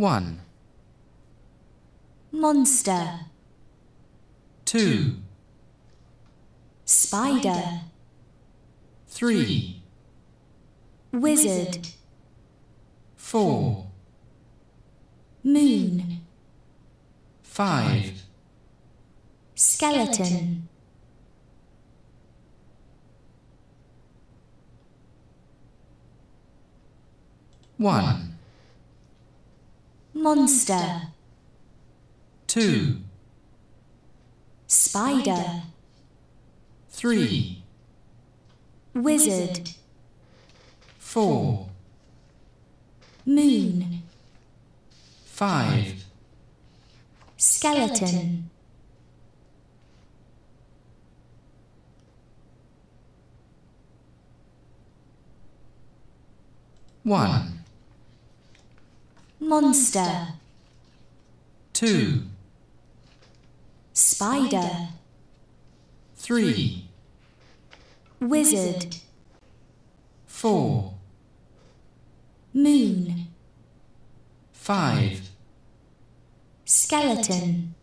1, monster, 2, spider, 3, wizard, 4, moon, 5, skeleton, one, monster, two, spider, three, wizard, four, moon, five, skeleton, one, monster, two, spider, three, wizard, four, moon, five, skeleton,